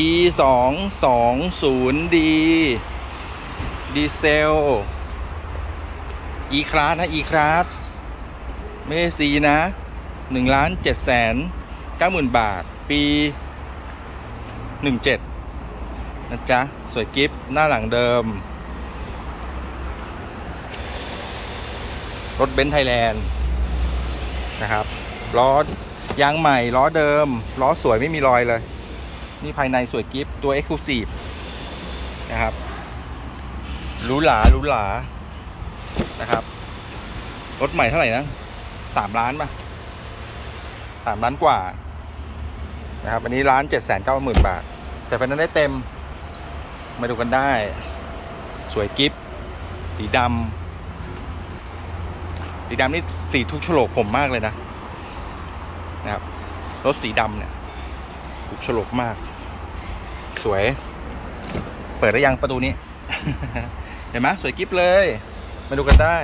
e สองสองศูนย์ดีดีเซล e คลาสนะ e คลาสไม่ใช่ C นะหนึ่งล้านเจ็ดแสนเก้าหมื่นบาท ปีหนึ่งเจ็ดนะจ๊ะ สวยกิฟต์หน้าหลังเดิม รถเบนซ์ไทยแลนด์นะครับล้อยางใหม่ล้อเดิม ล้อสวยไม่มีรอยเลย นี่ภายในสวยกิฟต์ตัว e x c l u s i v e นะครับหรูหราหรูหรานะครับ รถใหม่เท่าไหร่นะสามล้านป่ะสามล้านกว่านะครับอันนี้ล้านเจ็ดแสนเก้าหมื่นบาท แต่ไฟนั้นได้เต็ม มาดูกันได้ สวยกิฟต์สีดำสีดำนี่สีทุกฉลกผมมากเลยนะนะครับรถสีดำเนี่ยถูกฉลกมาก สวย เปิดได้ยังประตูนี้ เห็นไหมสวยกิฟเลย มาดูกันได้